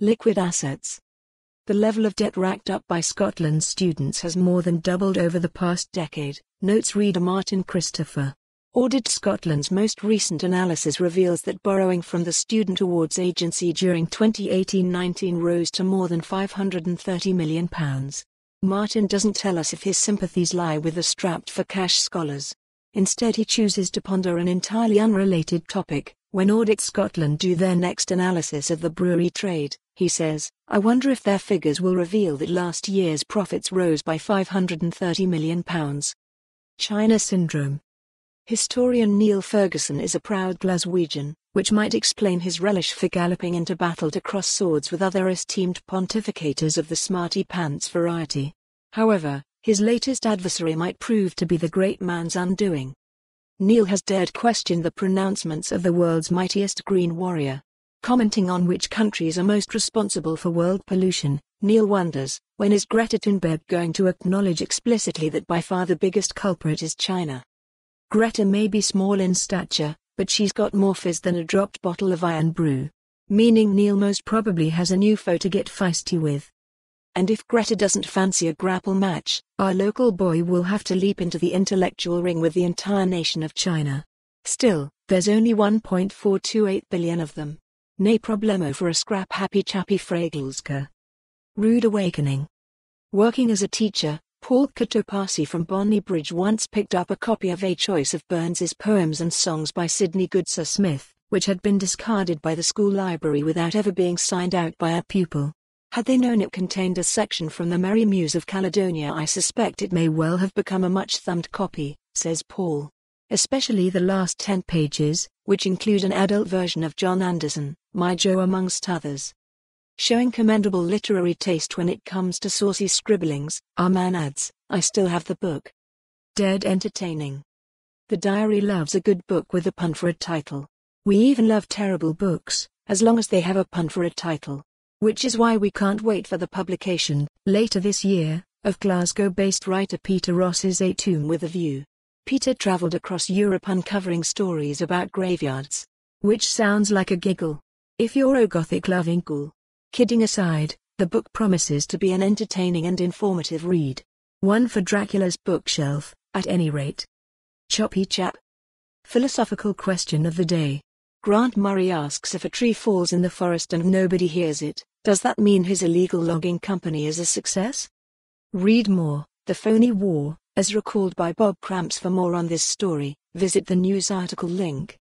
Liquid assets. The level of debt racked up by Scotland's students has more than doubled over the past decade, notes reader Martin Christopher. Audit Scotland's most recent analysis reveals that borrowing from the Student Awards Agency during 2018-19 rose to more than £530 million. Martin doesn't tell us if his sympathies lie with the strapped-for-cash scholars. Instead he chooses to ponder an entirely unrelated topic, when Audit Scotland do their next analysis of the brewery trade, he says, I wonder if their figures will reveal that last year's profits rose by £530 million. China Syndrome Historian Niall Ferguson is a proud Glaswegian, which might explain his relish for galloping into battle to cross swords with other esteemed pontificators of the smarty pants variety. However, his latest adversary might prove to be the great man's undoing. Niall has dared question the pronouncements of the world's mightiest green warrior. Commenting on which countries are most responsible for world pollution, Niall wonders, when is Greta Thunberg going to acknowledge explicitly that by far the biggest culprit is China? Greta may be small in stature, but she's got more fizz than a dropped bottle of Irn Bru. Meaning Niall most probably has a new foe to get feisty with. And if Greta doesn't fancy a grapple match, our local boy will have to leap into the intellectual ring with the entire nation of China. Still, there's only 1.428 billion of them. Ne problemo for a scrap happy chappy Fragelska. Rude awakening. Working as a teacher, Paul Katopasi from Bonnybridge once picked up a copy of a choice of Burns's poems and songs by Sidney Goodsir Smith, which had been discarded by the school library without ever being signed out by a pupil. Had they known it contained a section from the Merry Muse of Caledonia I suspect it may well have become a much thumbed copy, says Paul. Especially the last ten pages, which include an adult version of John Anderson, My Joe amongst others showing commendable literary taste when it comes to saucy scribblings, our man adds, I still have the book. Dead entertaining. The diary loves a good book with a pun for a title. We even love terrible books, as long as they have a pun for a title. Which is why we can't wait for the publication, later this year, of Glasgow-based writer Peter Ross's A Tomb with a View. Peter travelled across Europe uncovering stories about graveyards. Which sounds like a giggle. If you're a gothic loving ghoul, Kidding aside, the book promises to be an entertaining and informative read. One for Dracula's bookshelf, at any rate. Choppy Chap. Philosophical question of the day. Grant Murray asks if a tree falls in the forest and nobody hears it, does that mean his illegal logging company is a success? Read more, The Phony War, as recalled by Bob Cramps for more on this story, visit the news article link.